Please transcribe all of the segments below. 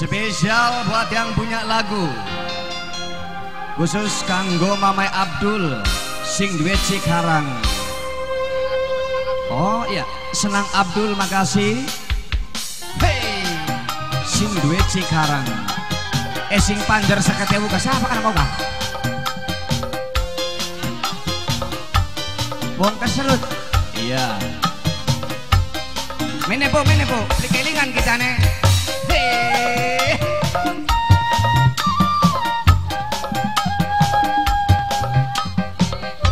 Spesial buat yang punya lagu. Khusus kanggo Mamai Abdul Sing duwe Cikarang. Oh iya. Senang Abdul makasih. Hey Sing duwe Cikarang. Eh sing panjar seketewu ka siapa kan kau kah Wong keserut Iya. Mene po, mene po, kelingan kita nih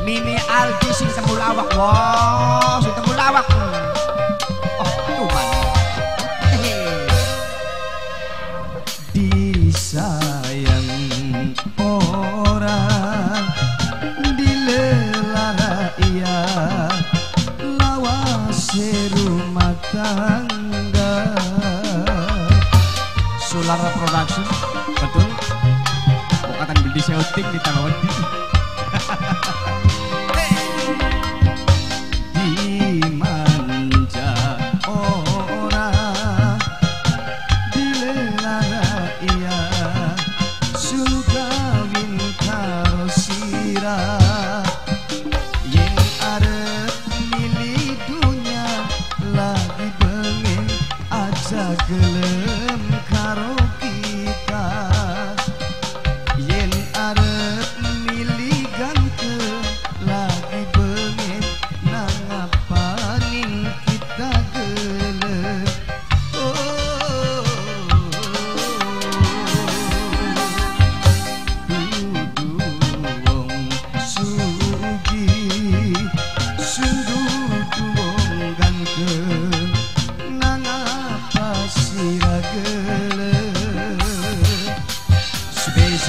Mimi Aldi sing temulawak Wow,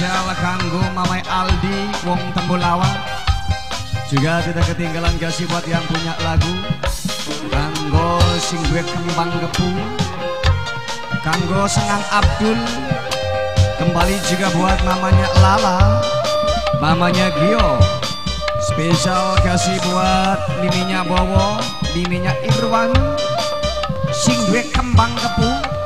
Spesial kanggo Mamai Aldi Wong Temulawak Juga tidak ketinggalan kasih buat yang punya lagu. Kanggo sing kembang kepu Kanggo Senang Abdul. Kembali juga buat mamanya Lala. Mamanya Gio. Spesial kasih buat Miminya Bowo Miminya Irwan. Sing kembang kepu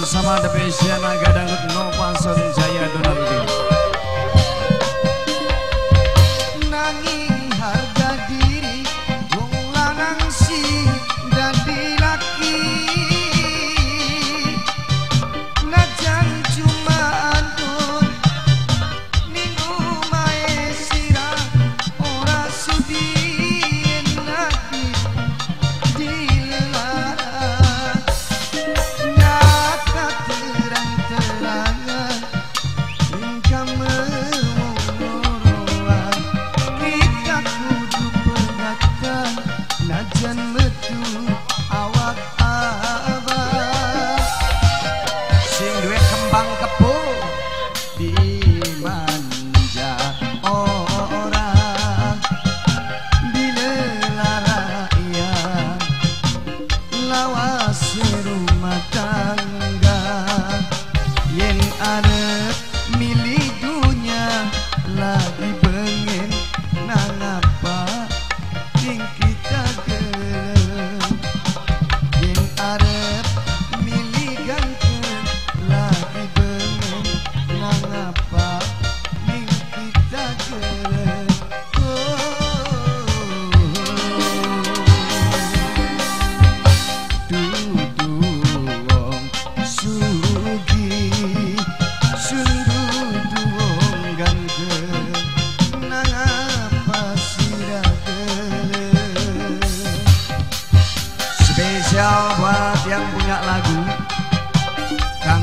bersama The Passion Naga Dangdut Novanson Jaya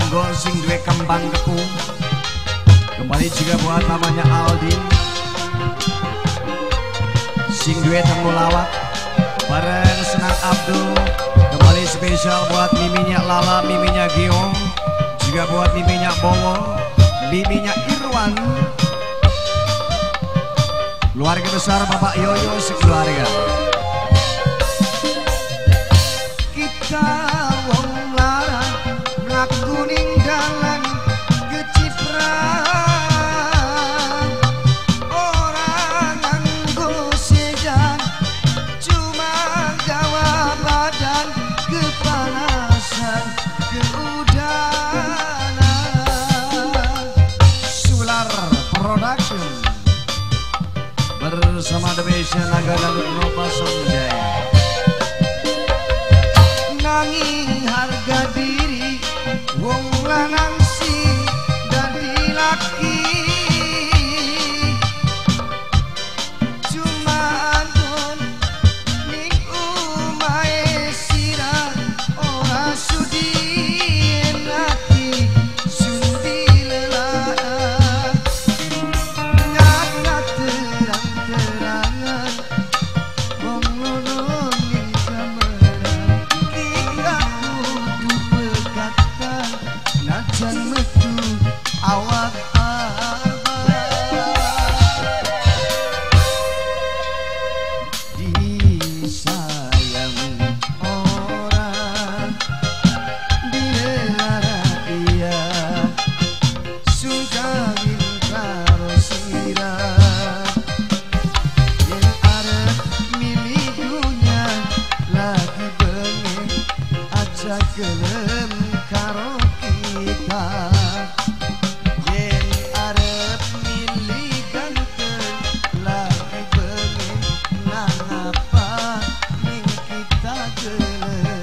Tanggo sing duwe kembang kepung Kembali juga buat namanya Aldi. Sing duwe temulawak Bareng Senang Abdul. Kembali spesial buat miminya Lala, miminya Giong Juga buat miminya Bowo Miminya Irwan. Keluarga besar Bapak Yoyo sekeluarga. സമാവേശ നഗരങ്ങളും segelem karo kita. Yen arep milih ganteng lagi bengen nang apa ning kita gelem